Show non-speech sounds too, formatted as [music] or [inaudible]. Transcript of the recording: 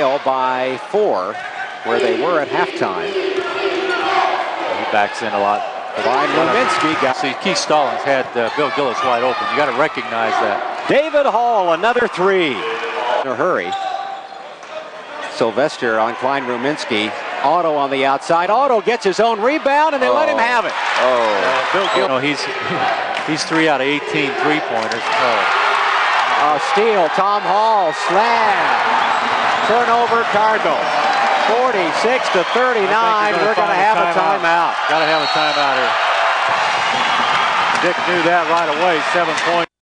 by four, where they were at halftime. He backs in a lot. Kline-Ruminsky got See, Keith Stallings had uh, Bill Gillis wide open. You got to recognize that. David Hall, another three. In a hurry. Sylvester on Kline-Ruminsky. Otto on the outside. Otto gets his own rebound, and they let him have it. Oh, Uh, Bill Gillis, you know, he's [laughs] he's three out of 18 three-pointers. Oh, A steal. Tom Hall slam. Turnover Cardinals. 46 to 39. I think We're going to have a timeout. Got to have a timeout here. Dick knew that right away. Seven points.